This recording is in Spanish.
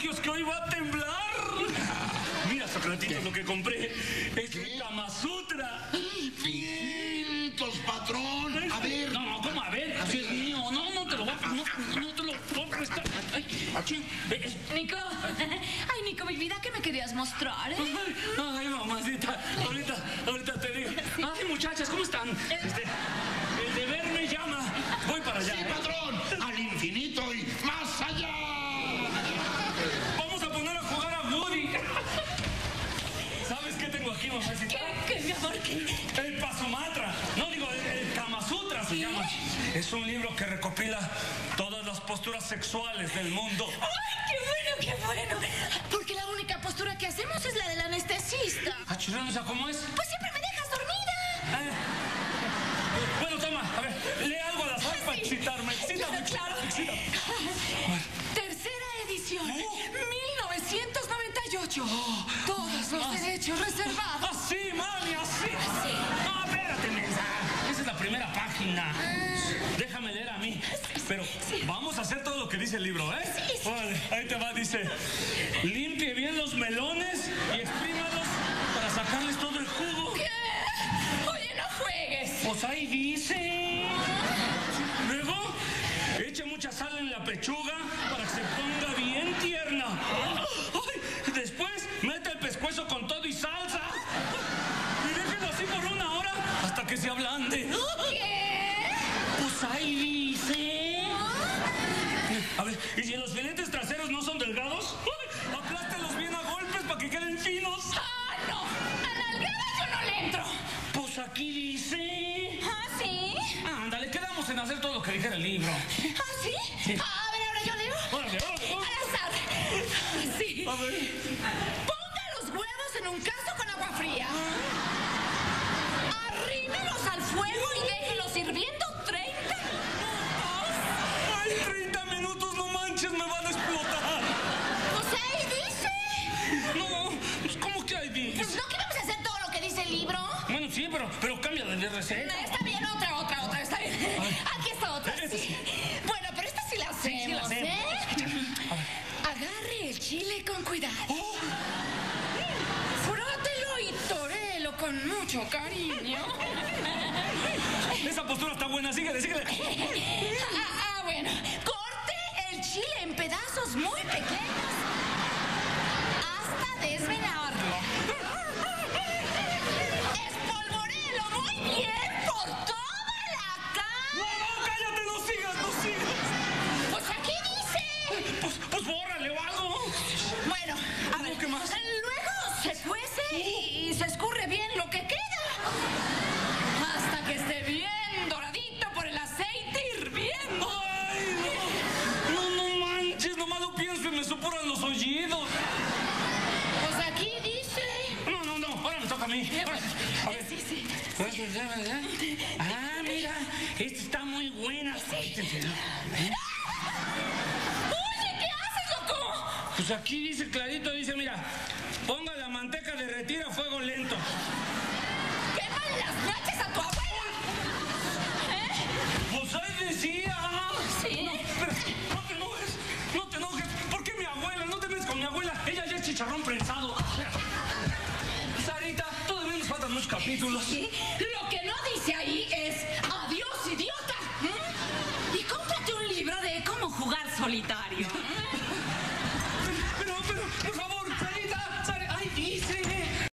artilugios que hoy va a temblar. Mira, Socratitos, lo que compré es el Kama Sutra. Cientos, patrón. A ver. No, no, ¿cómo? A ver, si es mío. No, no te lo voy a... No, no te lo voy a prestar. Ay, achín. Eh, eh, Nico, ay Nico, mi vida, ¿qué me querías mostrar? eh? Ay, ay, mamacita, ahorita, ahorita te digo. Ay, muchachas, ¿cómo están? Este, el deber me llama. Voy para allá. Sí, ¿eh? patrón. Al infinito y más allá. Vamos a poner a jugar a Woody. ¿Sabes qué? ¿Qué, mi amor, qué? El Pasumatra. No digo, el, el Kama Sutra se llama. Es un libro que recopila todas las posturas sexuales del mundo. Ay, qué bueno, qué bueno. Porque la única postura que hacemos es la del anestesista. Ah, ¿esa cómo es? Pues siempre me dejas dormida. Eh, Bueno, toma, a ver, lee algo al azar para excitarme. Excítame, Claro. excítame. Tercera edición, 1998. Todos los derechos reservados. Vamos a hacer todo lo que dice el libro, ¿eh? Vale, ahí te va, dice. Limpie bien los melones y exprímalos para sacarles todo el jugo. ¿Qué? Oye, no juegues. Pues ahí dice. Luego, eche mucha sal en la pechuga para que se ponga bien tierna. Ay, después, mete el pescuezo con todo y salsa. Y déjelo así por una hora hasta que se ablande. ¿Qué? Pues ahí dice. ¿Y si los filetes traseros no son delgados? Ay, Aplástelos bien a golpes para que queden finos. Ah, no. A nalgada yo no le entro. Pues aquí dice. ¿Ah, sí? Ándale, quedamos en hacer todo lo que dijera el libro. ¿Ah, sí? Sí. A ver, ahora yo leo. Órale, órale. Al azar. Sí. A ver. Ponga los huevos en un caso con agua fría. De receta. Está bien, otra, otra, otra, está bien. Aquí está otra. sí. Bueno, pero esta sí la hacemos, sí la hacemos. ¿eh? Agarre el chile con cuidado. Oh. Frótelo y torelo con mucho cariño. Esa postura está buena, síguele, síguele. Ah, ah, bueno. Corte el chile en pedazos muy pequeños Ah, mira, esta está muy buena. Oye, ¿qué haces, loco? Pues aquí dice clarito, dice, mira, ponga la manteca a derretir a fuego lento. Queman las nachas a tu abuela. ¿Eh? Pues ahí decía. Sí. No te enojes, no te enojes. ¿Por qué mi abuela? No te metes con mi abuela. Ella ya es chicharrón prensado. Lo que no dice ahí es adiós, idiota. ¿Mm? Y cómprate un libro de cómo jugar solitario.